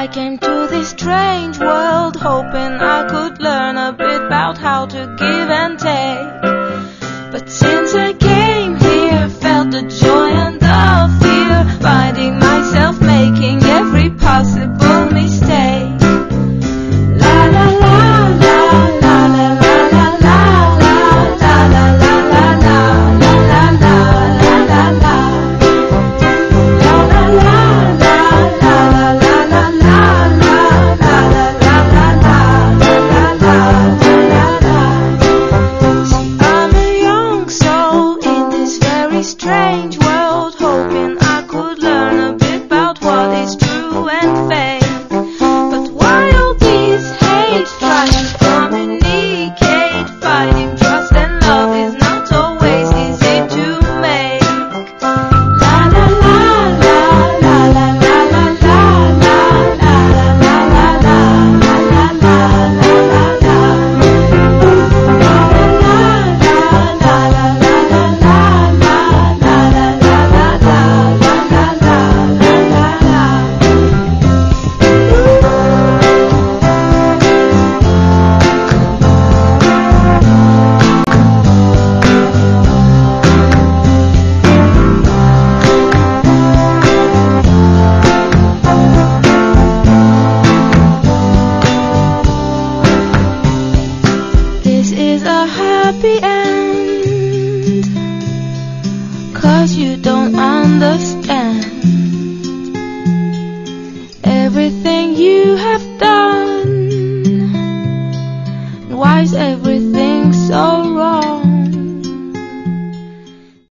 I came to this strange world hoping I could learn a bit about how to give strange world, hoping I could learn. is a happy end. Cause you don't understand everything you have done. Why's everything so?